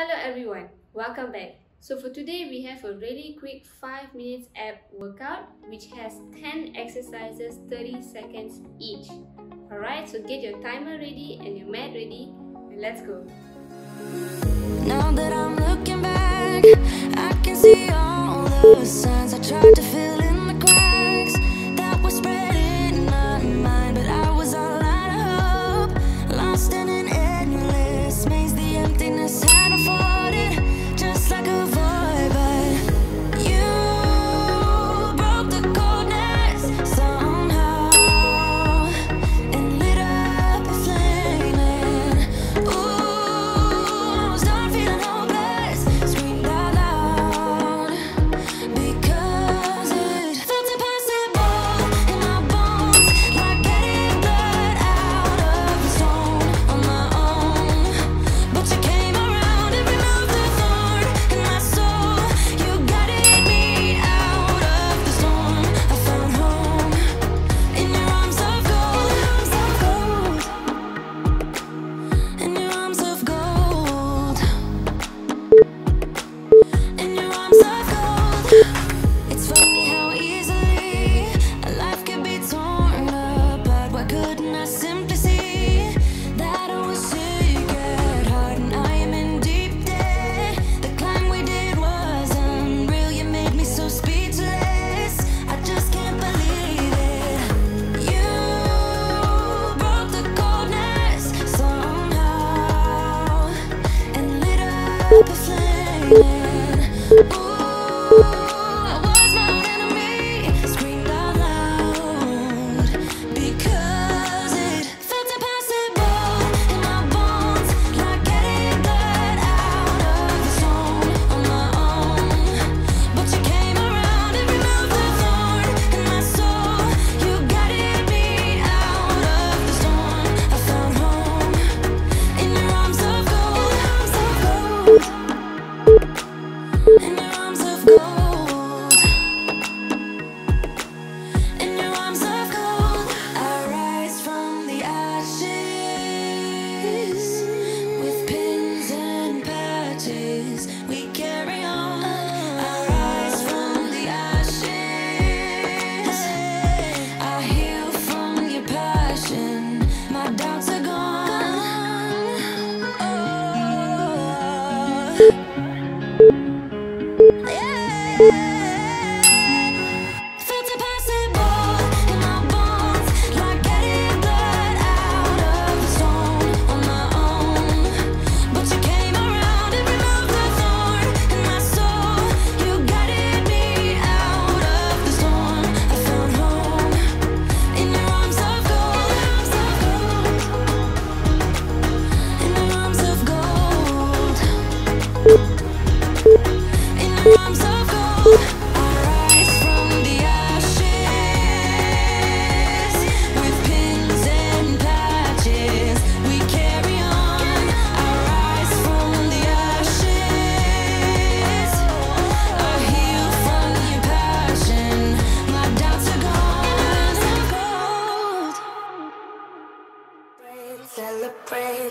Hello everyone, welcome back. So for today we have a really quick 5 minutes ab workout which has 10 exercises 30 seconds each. Alright, so get your timer ready and your mat ready and let's go. Now that I'm looking back, I can see all the signs I tried to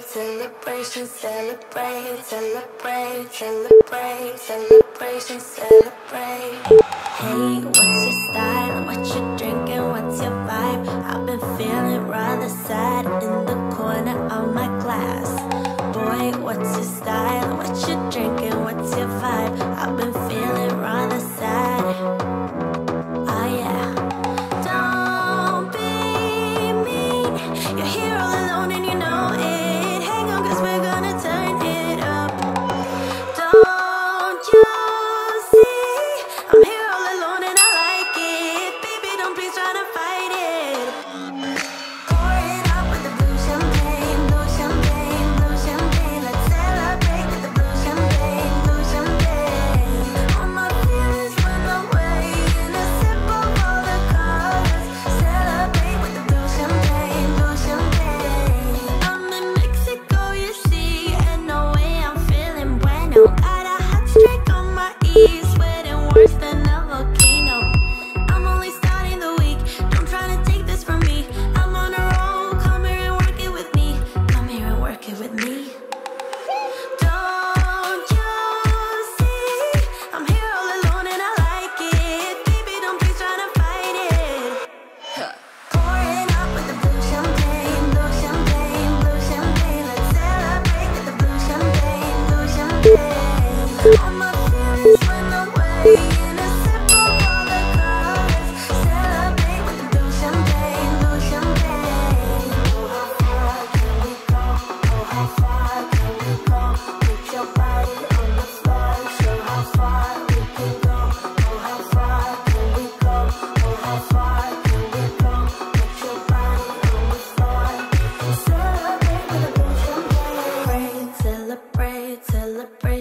celebration, celebrate, celebrate, celebrate, celebration, celebrate. Hey, what's your style? What you drinking? What's your vibe? I've been feeling rather sad.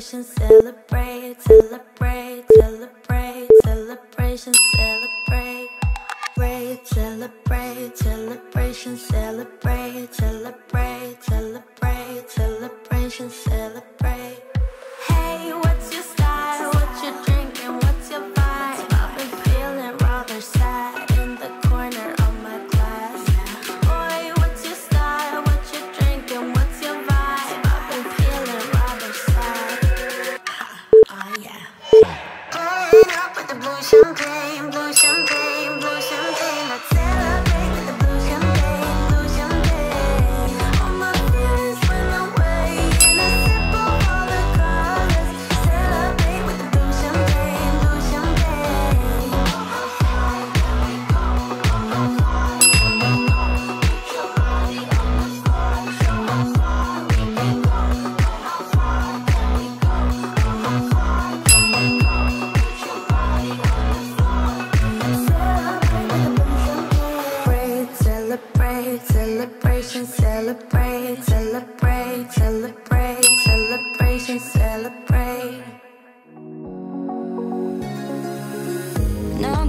Celebration, celebrate, celebrate, celebrate, celebration, celebrate. Blue champagne, celebrate, celebrate, celebrate, celebration, celebrate. Now